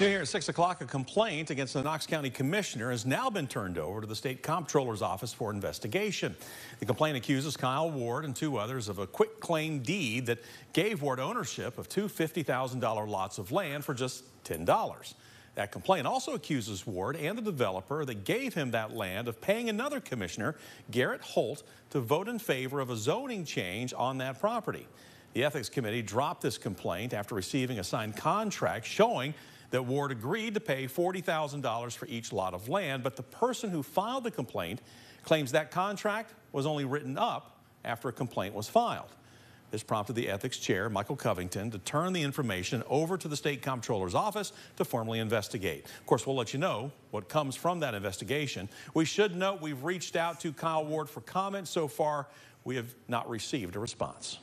New here at 6 o'clock, a complaint against the Knox County Commissioner has now been turned over to the State Comptroller's Office for investigation. The complaint accuses Kyle Ward and two others of a quitclaim deed that gave Ward ownership of two $50,000 lots of land for just $10. That complaint also accuses Ward and the developer that gave him that land of paying another commissioner, Garrett Holt, to vote in favor of a zoning change on that property. The Ethics Committee dropped this complaint after receiving a signed contract showing that Ward agreed to pay $40,000 for each lot of land, but the person who filed the complaint claims that contract was only written up after a complaint was filed. This prompted the ethics chair, Michael Covington, to turn the information over to the state comptroller's office to formally investigate. Of course, we'll let you know what comes from that investigation. We should note we've reached out to Kyle Ward for comment. So far, we have not received a response.